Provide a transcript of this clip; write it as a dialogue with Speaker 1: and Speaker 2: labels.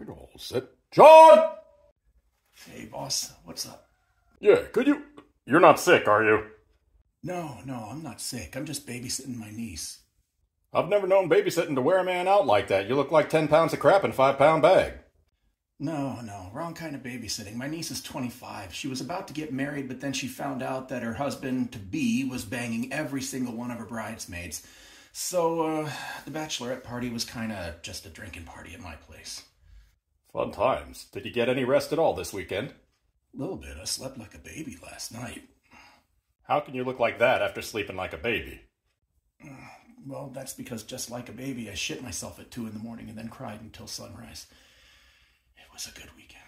Speaker 1: right, all set. John!
Speaker 2: Hey, boss, what's up?
Speaker 1: Yeah, could you. You're not sick, are you?
Speaker 2: No, no, I'm not sick. I'm just babysitting my niece.
Speaker 1: I've never known babysitting to wear a man out like that. You look like 10 pounds of crap in a 5 pound bag.
Speaker 2: No, no, wrong kind of babysitting. My niece is 25. She was about to get married, but then she found out that her husband to be was banging every single one of her bridesmaids. So, uh, the bachelorette party was kind of just a drinking party at my place.
Speaker 1: Fun times. Did you get any rest at all this weekend?
Speaker 2: A little bit. I slept like a baby last night.
Speaker 1: How can you look like that after sleeping like a baby?
Speaker 2: Well, that's because just like a baby, I shit myself at 2 in the morning and then cried until sunrise. It was a good weekend.